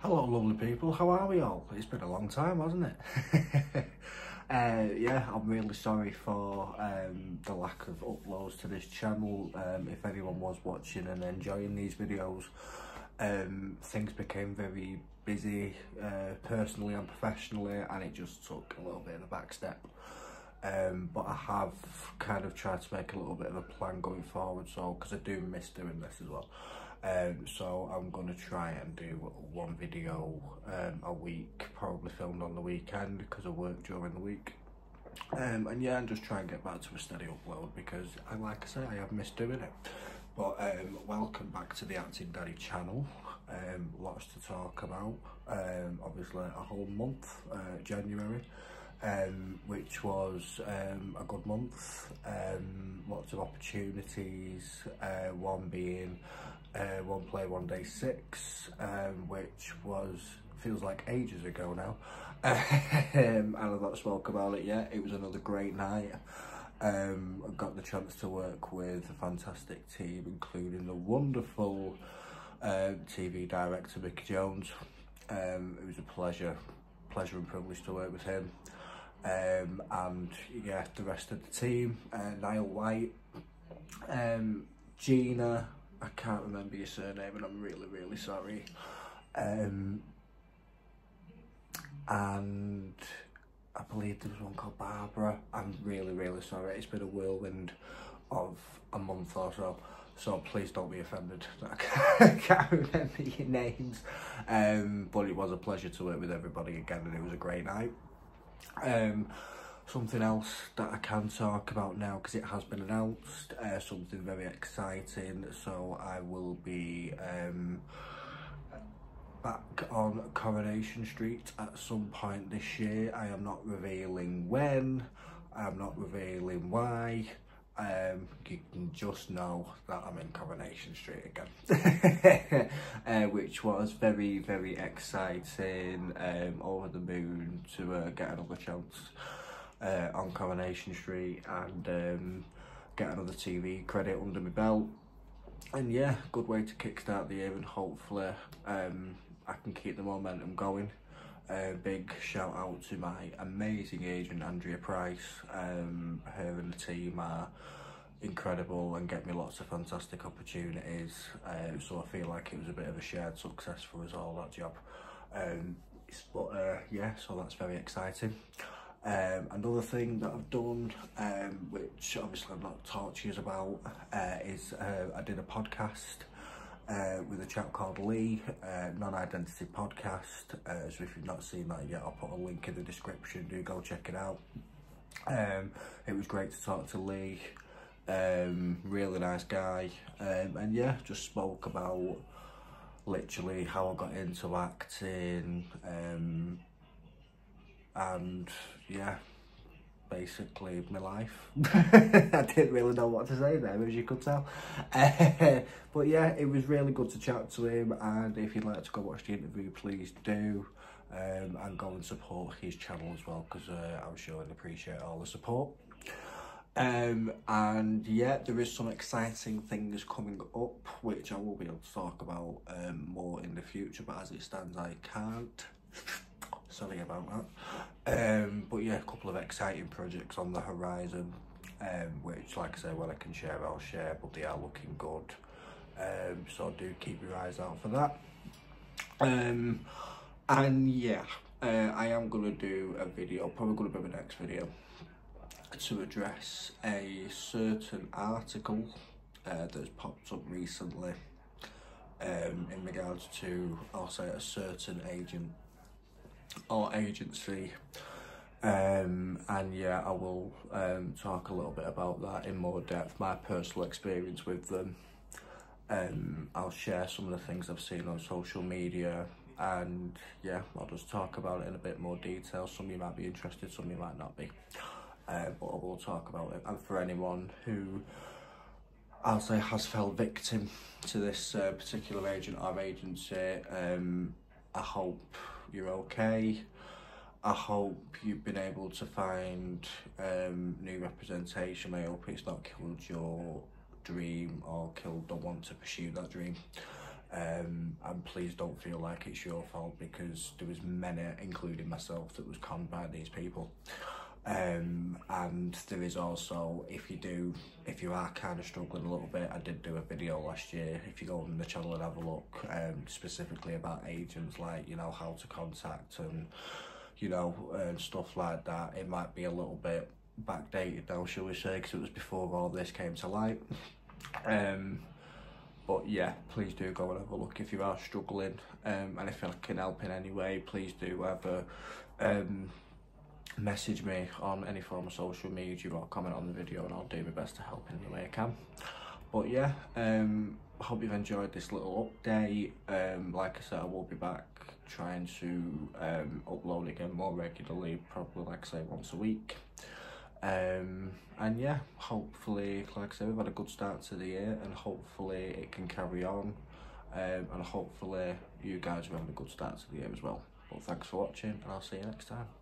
Hello, lovely people. How are we all? It's been a long time, hasn't it? uh, yeah, I'm really sorry for um, the lack of uploads to this channel. Um, if anyone was watching and enjoying these videos, um, things became very busy uh, personally and professionally, and it just took a little bit of a back step. Um, but I have kind of tried to make a little bit of a plan going forward, so because I do miss doing this as well. Um, so I'm going to try and do one video um, a week, probably filmed on the weekend because I work during the week. Um, and yeah, and just try and get back to a steady upload because, I, like I say, I have missed doing it. But um, welcome back to the Acting Daddy channel. Um, lots to talk about. Um, obviously, a whole month, uh, January um, which was um, a good month. Um, lots of opportunities, uh, one being uh, One Play One Day Six, um, which was, feels like ages ago now. um, and I've not spoke about it yet. It was another great night. Um, I got the chance to work with a fantastic team, including the wonderful uh, TV director, Mickey Jones. Um, it was a pleasure, pleasure and privilege to work with him um, and yeah, the rest of the team, uh, Niall White, um, Gina, I can't remember your surname and I'm really, really sorry. Um, and I believe there was one called Barbara. I'm really, really sorry. It's been a whirlwind of a month or so. So please don't be offended. That I can't remember your names. Um, but it was a pleasure to work with everybody again and it was a great night. Um, something else that I can talk about now because it has been announced, uh, something very exciting. So I will be um, back on Coronation Street at some point this year. I am not revealing when, I'm not revealing why. Um, you can just know that I'm in Coronation Street again, uh, which was very, very exciting, um, over the moon to uh, get another chance uh, on Coronation Street and um, get another TV credit under my belt. And yeah, good way to kickstart the year and hopefully um, I can keep the momentum going. A uh, big shout out to my amazing agent Andrea Price. Um, her and the team are incredible and get me lots of fantastic opportunities. Uh, so I feel like it was a bit of a shared success for us all that job. Um, but uh, yeah, so that's very exciting. Um, another thing that I've done, um, which obviously I've not talked to you about, uh, is uh, I did a podcast uh, with a chap called Lee, uh, Non-Identity Podcast. Uh, so if you've not seen that yet, I'll put a link in the description. Do go check it out. Um, it was great to talk to Lee. Um, really nice guy. Um, and yeah, just spoke about literally how I got into acting. And yeah, basically my life. I didn't really know what to say there, as you could tell. Uh, but yeah, it was really good to chat to him, and if you'd like to go watch the interview, please do. Um, and go and support his channel as well, because uh, I'm sure he'll appreciate all the support. Um, and yeah, there is some exciting things coming up, which I will be able to talk about um, more in the future, but as it stands, I can't. Sorry about that. Um, but yeah, a couple of exciting projects on the horizon, um, which, like I say, when I can share, I'll share, but they are looking good. Um, so do keep your eyes out for that. Um, and yeah, uh, I am going to do a video, probably going to be my next video, to address a certain article uh, that's popped up recently um, in regards to, I'll say, a certain agent or agency. Um, and yeah, I will um, talk a little bit about that in more depth, my personal experience with them. Um, I'll share some of the things I've seen on social media and yeah, I'll just talk about it in a bit more detail. Some of you might be interested, some of you might not be. Uh, but I will talk about it. And for anyone who I'll say has fell victim to this uh, particular agent or agency, um, I hope you're okay. I hope you've been able to find um, new representation. I hope it's not killed your dream or killed the want to pursue that dream. um, and please don't feel like it's your fault because there was many, including myself, that was conned by these people. Um, and there is also, if you do, if you are kind of struggling a little bit, I did do a video last year. If you go on the channel and have a look, um, specifically about agents, like you know how to contact and you know and stuff like that. It might be a little bit backdated now, shall we say, because it was before all this came to light. Um, but yeah, please do go and have a look if you are struggling. Um, and if I can help in any way, please do have a um, message me on any form of social media or comment on the video and I'll do my best to help in the way I can. But yeah, um, hope you've enjoyed this little update. Um, like I said, I will be back trying to um, upload again more regularly, probably like I say once a week. Um, and yeah, hopefully, like I said, we've had a good start to the year and hopefully it can carry on. Um, and hopefully you guys are having a good start to the year as well. But thanks for watching and I'll see you next time.